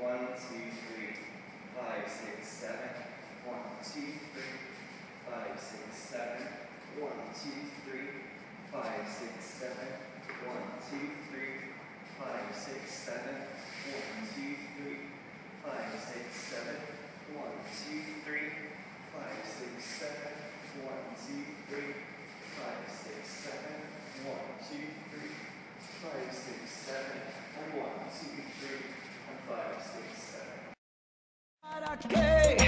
One, two, three, five, six, seven. One, two, three, five, six, seven. One, two, three, five, six, seven. One, two, three, five, six, seven. One, two, three, five, six, seven. One, two, three, five, six, seven. One, two, three, Okay.